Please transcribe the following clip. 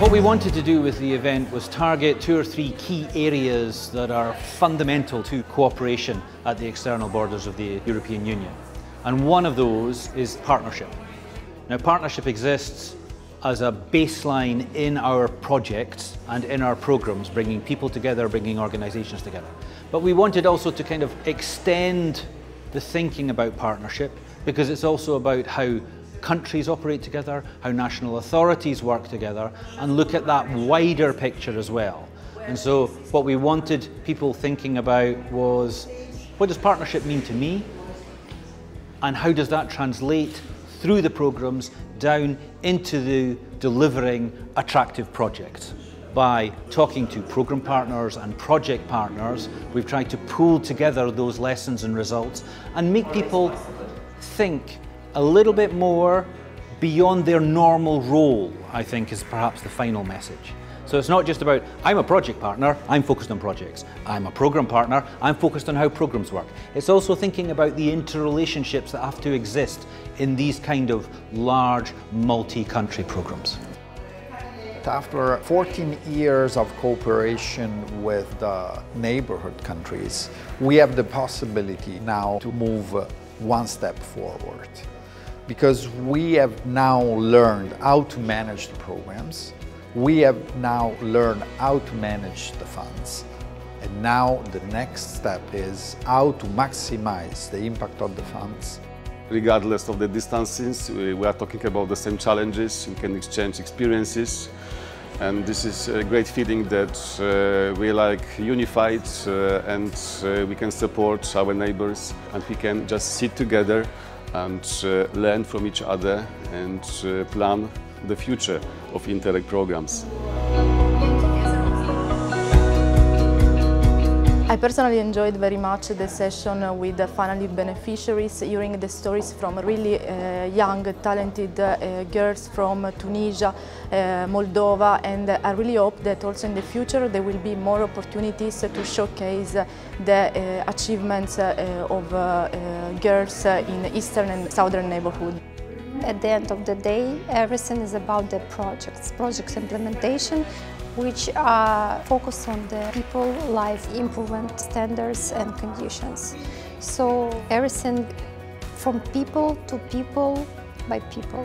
What we wanted to do with the event was target two or three key areas that are fundamental to cooperation at the external borders of the European Union. And one of those is partnership. Now partnership exists as a baseline in our projects and in our programs, bringing people together, bringing organisations together. But we wanted also to kind of extend the thinking about partnership because it's also about how countries operate together, how national authorities work together, and look at that wider picture as well. And so what we wanted people thinking about was, what does partnership mean to me? And how does that translate through the programs down into the delivering attractive projects? By talking to program partners and project partners, we've tried to pool together those lessons and results and make people think a little bit more beyond their normal role, I think is perhaps the final message. So it's not just about, I'm a project partner, I'm focused on projects. I'm a program partner, I'm focused on how programs work. It's also thinking about the interrelationships that have to exist in these kind of large multi-country programs. After 14 years of cooperation with the neighborhood countries, we have the possibility now to move one step forward because we have now learned how to manage the programs, we have now learned how to manage the funds. And now the next step is how to maximize the impact of the funds. Regardless of the distances, we are talking about the same challenges, we can exchange experiences. And this is a great feeling that uh, we like unified uh, and uh, we can support our neighbors and we can just sit together and uh, learn from each other and uh, plan the future of Interreg programs. Personally enjoyed very much the session with the final beneficiaries, hearing the stories from really uh, young, talented uh, girls from Tunisia, uh, Moldova, and I really hope that also in the future there will be more opportunities to showcase the uh, achievements uh, of uh, girls in eastern and southern neighborhood. At the end of the day, everything is about the projects, projects implementation, which are focused on the people life improvement standards and conditions. So everything from people to people by people.